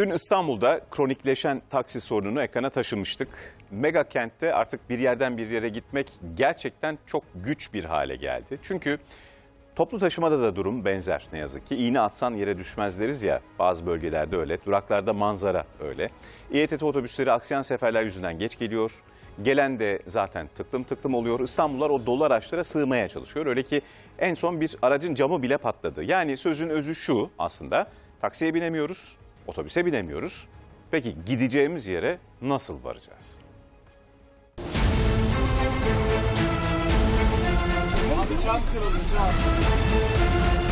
Dün İstanbul'da kronikleşen taksi sorununu ekrana taşımıştık. Mega kentte artık bir yerden bir yere gitmek gerçekten çok güç bir hale geldi. Çünkü toplu taşımada da durum benzer ne yazık ki. İğne atsan yere düşmez deriz ya bazı bölgelerde öyle. Duraklarda manzara öyle. İETT otobüsleri aksayan seferler yüzünden geç geliyor. Gelen de zaten tıklım tıklım oluyor. İstanbullular o dolu araçlara sığmaya çalışıyor. Öyle ki en son bir aracın camı bile patladı. Yani sözün özü şu aslında. Taksiye binemiyoruz, otobüse binemiyoruz. Peki gideceğimiz yere nasıl varacağız?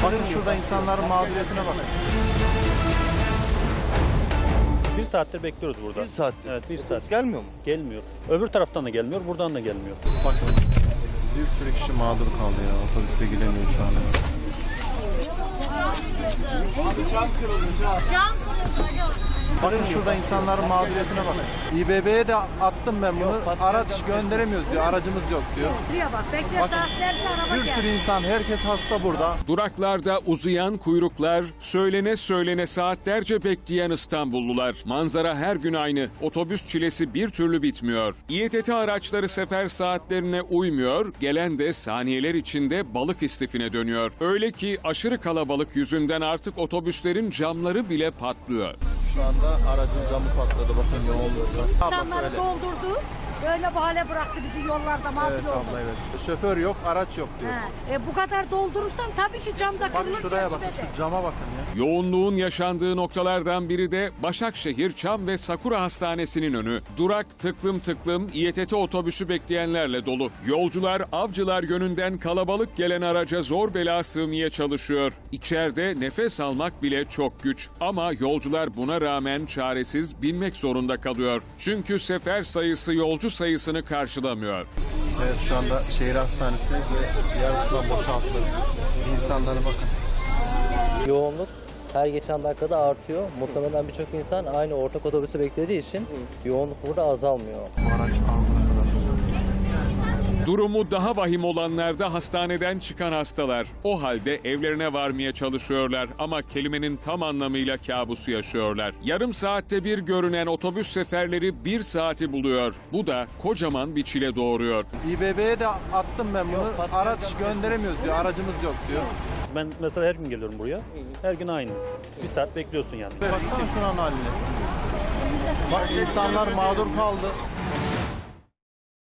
Bakın şurada insanların mağduriyetine bakın. Bir saattir bekliyoruz burada. Bir saattir. Evet bir saat. Gelmiyor mu? Gelmiyor. Öbür taraftan da gelmiyor, buradan da gelmiyor. Bakın bir sürü kişi mağdur kaldı ya. Otobüse gidemiyor şu an. Bakın şurada insanların mağduriyetine bakın. İBB'ye de attım ben bunu. Araç gönderemiyoruz diyor. Aracımız yok diyor. Buraya bak bekle Bakın, saatlerce araba Bir sürü insan, herkes hasta burada. Duraklarda uzayan kuyruklar, söylene söylene saatlerce bekleyen İstanbullular. Manzara her gün aynı. Otobüs çilesi bir türlü bitmiyor. İETT araçları sefer saatlerine uymuyor, gelen de saniyeler içinde balık istifine dönüyor. Öyle ki aşırı kalabalık yüzünden artık otobüslerin camları bile patlıyor. Şu anda aracın camı patladı. Bakın yoğunlukta. Abla İnsanları doldurdu. Böyle bu hale bıraktı bizi yollarda mağdur Evet oldu. abla evet. Şoför yok, araç yok diyor. He, E, bu kadar doldurursan tabii ki camda Bak kırılır şuraya bakın, şu cama bakın ya. Yoğunluğun yaşandığı noktalardan biri de Başakşehir Çam ve Sakura Hastanesi'nin önü. Durak tıklım tıklım İETT otobüsü bekleyenlerle dolu. Yolcular avcılar yönünden kalabalık gelen araca zor bela sığmaya çalışıyor. İçeride nefes almak bile çok güç. Ama yolcular buna rağmen çaresiz binmek zorunda kalıyor. Çünkü sefer sayısı yolcu sayısını karşılamıyor. Evet şu anda şehir hastanesindeyiz ve yarısından boşalttı. İnsanlara bakın. Yoğunluk her geçen dakikada artıyor. Muhtemelen birçok insan aynı ortak otobüsü beklediği için yoğunluk burada azalmıyor. Bu araç ağzına kadar. Durumu daha vahim olanlar da hastaneden çıkan hastalar. O halde evlerine varmaya çalışıyorlar ama kelimenin tam anlamıyla kabusu yaşıyorlar. Yarım saatte bir görünen otobüs seferleri bir saati buluyor. Bu da kocaman bir çile doğuruyor. İBB'ye de attım ben bunu. Araç gönderemiyoruz diyor. Aracımız yok diyor. Ben mesela her gün geliyorum buraya. Her gün aynı. Bir saat bekliyorsun yani. Baksana şuranın haline. Bak insanlar mağdur kaldı.